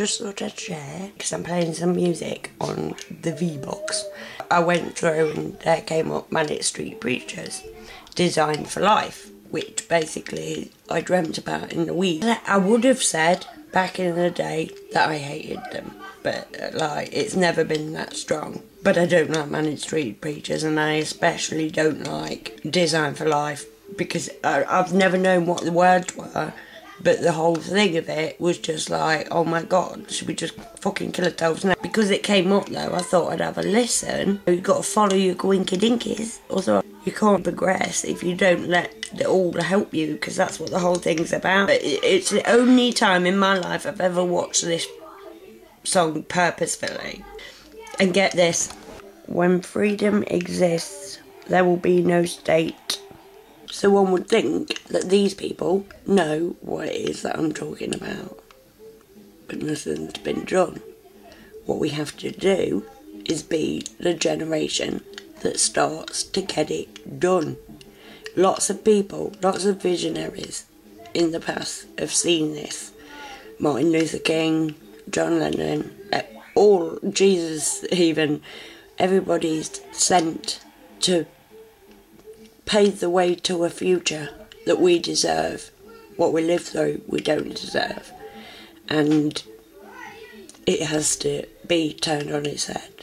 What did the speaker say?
just thought I'd share because I'm playing some music on the V box. I went through and there came up Manic Street Preachers, Designed for Life, which basically I dreamt about in the week. I would have said back in the day that I hated them, but uh, like it's never been that strong. But I don't like Manic Street Preachers, and I especially don't like Design for Life because I, I've never known what the words were. But the whole thing of it was just like, oh my god, should we just fucking kill ourselves now? Because it came up though, I thought I'd have a listen. You've got to follow your coinkidinkies. Also, you can't progress if you don't let it all help you, because that's what the whole thing's about. It's the only time in my life I've ever watched this song purposefully. And get this when freedom exists, there will be no state. So one would think that these people know what it is that I'm talking about. But nothing's been done. What we have to do is be the generation that starts to get it done. Lots of people, lots of visionaries in the past have seen this. Martin Luther King, John Lennon, all, Jesus even, everybody's sent to pave the way to a future that we deserve. What we live through, we don't deserve. And it has to be turned on its head.